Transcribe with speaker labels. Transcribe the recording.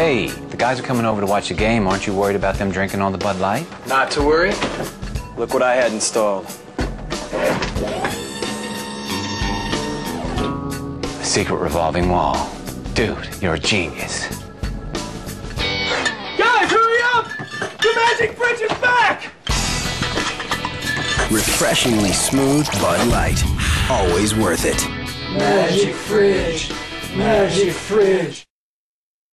Speaker 1: Hey, the guys are coming over to watch the game. Aren't you worried about them drinking all the Bud Light?
Speaker 2: Not to worry. Look what I had installed.
Speaker 1: A secret revolving wall. Dude, you're a genius.
Speaker 2: Guys, hurry up! The magic fridge is back!
Speaker 3: Refreshingly smooth Bud Light. Always worth it.
Speaker 4: Magic fridge. Magic fridge.